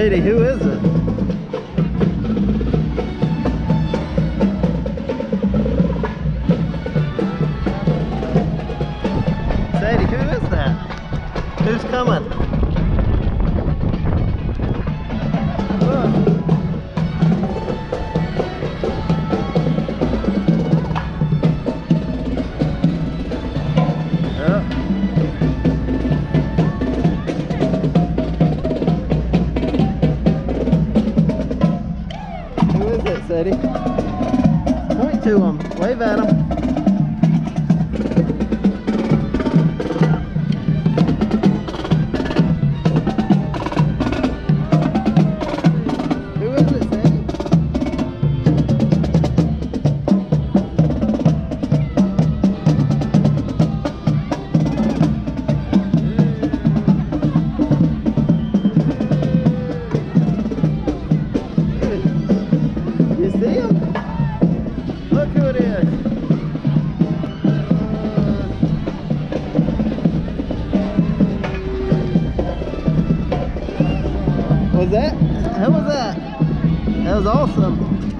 Sadie, who is it? Sadie, who is that? Who's coming? Sadie? Point to him. Wave at him. Who Was that? How was that? That was awesome.